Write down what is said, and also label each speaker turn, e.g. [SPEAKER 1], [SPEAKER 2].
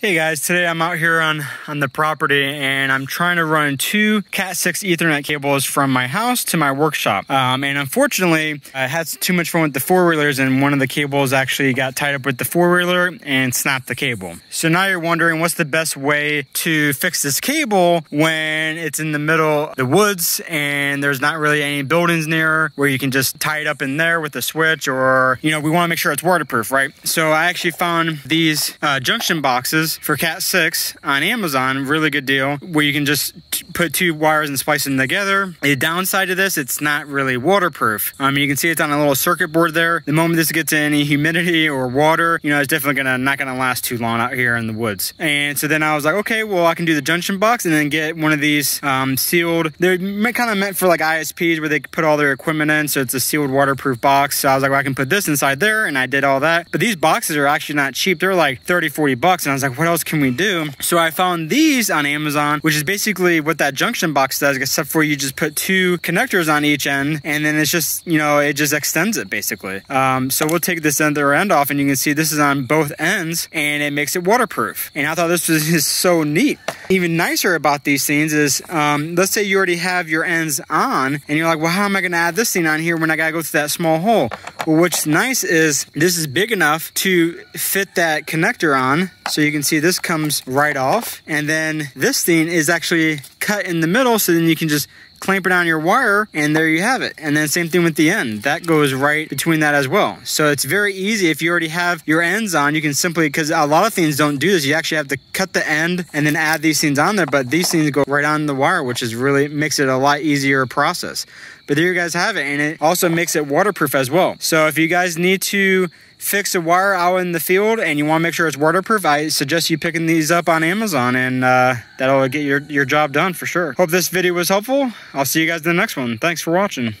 [SPEAKER 1] Hey guys, today I'm out here on, on the property and I'm trying to run two Cat6 Ethernet cables from my house to my workshop. Um, and unfortunately, I had too much fun with the four-wheelers and one of the cables actually got tied up with the four-wheeler and snapped the cable. So now you're wondering what's the best way to fix this cable when it's in the middle of the woods and there's not really any buildings near where you can just tie it up in there with a switch or, you know, we want to make sure it's waterproof, right? So I actually found these uh, junction boxes for Cat 6 on Amazon. Really good deal where you can just put two wires and splice them together. The downside to this, it's not really waterproof. Um, you can see it's on a little circuit board there. The moment this gets any humidity or water, you know, it's definitely gonna not gonna last too long out here in the woods. And so then I was like, okay, well, I can do the junction box and then get one of these um, sealed. They're kind of meant for like ISPs where they put all their equipment in. So it's a sealed waterproof box. So I was like, well, I can put this inside there. And I did all that. But these boxes are actually not cheap. They're like 30, 40 bucks. And I was like, what else can we do? So I found these on Amazon, which is basically what that junction box does, except for you just put two connectors on each end and then it's just, you know, it just extends it basically. Um, so we'll take this other end off and you can see this is on both ends and it makes it waterproof. And I thought this was so neat. Even nicer about these things is, um, let's say you already have your ends on and you're like, well, how am I gonna add this thing on here when I gotta go through that small hole? Well, what's nice is this is big enough to fit that connector on. So you can see this comes right off. And then this thing is actually cut in the middle so then you can just clamp it on your wire and there you have it. And then same thing with the end. That goes right between that as well. So it's very easy. If you already have your ends on you can simply because a lot of things don't do this. You actually have to cut the end and then add these things on there but these things go right on the wire which is really makes it a lot easier process but there you guys have it and it also makes it waterproof as well so if you guys need to fix a wire out in the field and you want to make sure it's waterproof, I suggest you picking these up on Amazon and uh, that'll get your, your job done for sure. Hope this video was helpful. I'll see you guys in the next one. Thanks for watching.